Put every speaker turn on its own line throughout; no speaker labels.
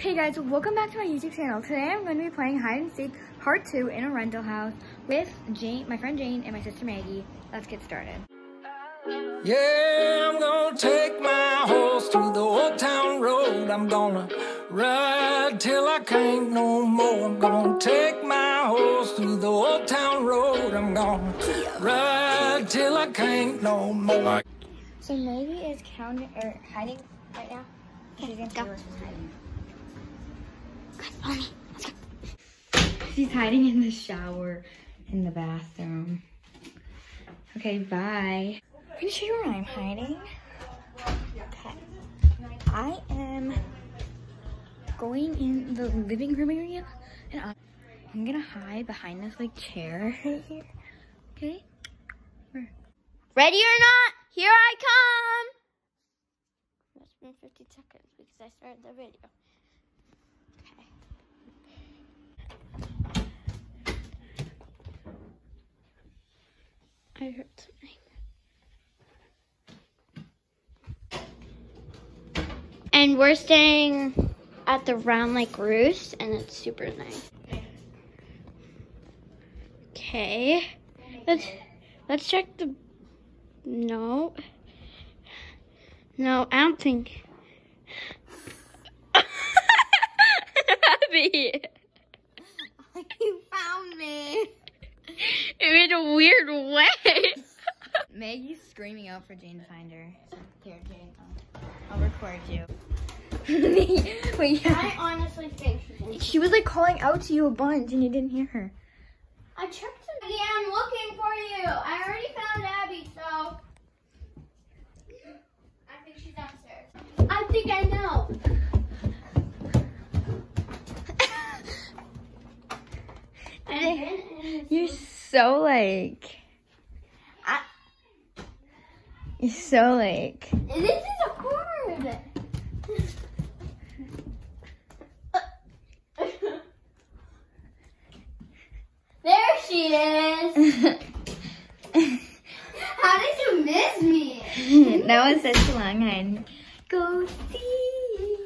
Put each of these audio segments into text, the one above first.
Hey guys, welcome back to my YouTube channel. Today I'm going to be playing hide and seek part two in a rental house with Jane, my friend Jane and my sister Maggie. Let's get started.
Yeah, I'm gonna take my horse to the old town road. I'm gonna ride till I can't no more. I'm gonna take my horse to the old town road. I'm gonna ride till I can't no more.
So Maggie is counting or hiding right now. She's gonna see where she's hiding. She's hiding in the shower in the bathroom. Okay, bye. I'm gonna show you where I'm hiding. Okay. I am going in the living room area and I'm, I'm gonna hide behind this like chair right here. Okay?
Ready or not, here I come. It's been 50 seconds because I started the video. I heard something. And we're staying at the Round Lake Roost, and it's super nice. Okay, let's let's check the. No, no, I don't think. Abby,
You found me.
in a weird way.
Maggie's screaming out for Jane to find her. So, here, Jane, I'll, I'll record you. Wait,
I honestly think
She was like calling out to you a bunch and you didn't hear her.
I checked it. Yeah, I'm looking for you. I already found Abby, so. I think she's downstairs. I think I know.
You're so like. I, you're so like.
This is a cord. there she is. How did you miss me?
that was such a long hide. Go see.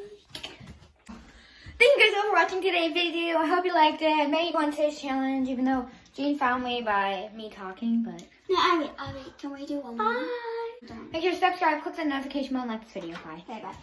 Thank you guys all for watching today's video. I hope you liked it. Maybe go on today's challenge, even though Jane found me by me talking, but.
No, Abby, Abby, can we do one more?
Bye. Make sure to subscribe, click the notification bell, and like this video. Bye.
Okay, bye.